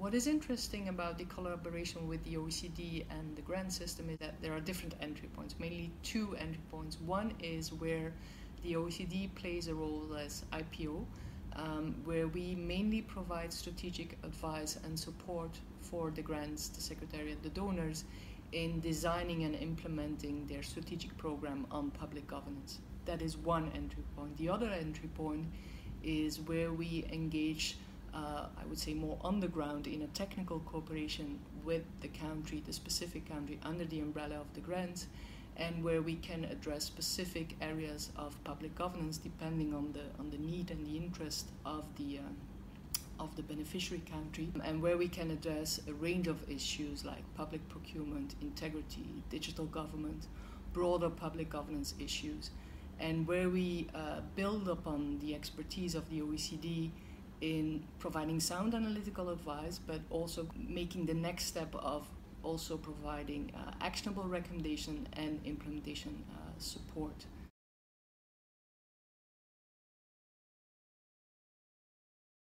What is interesting about the collaboration with the OECD and the grant system is that there are different entry points, mainly two entry points. One is where the OECD plays a role as IPO, um, where we mainly provide strategic advice and support for the grants, the secretariat, the donors in designing and implementing their strategic program on public governance. That is one entry point. The other entry point is where we engage, uh, I would say, more on the ground in a technical cooperation with the country, the specific country, under the umbrella of the grants, and where we can address specific areas of public governance depending on the on the need and the interest of the. Uh, of the beneficiary country, and where we can address a range of issues like public procurement, integrity, digital government, broader public governance issues, and where we uh, build upon the expertise of the OECD in providing sound analytical advice, but also making the next step of also providing uh, actionable recommendation and implementation uh, support.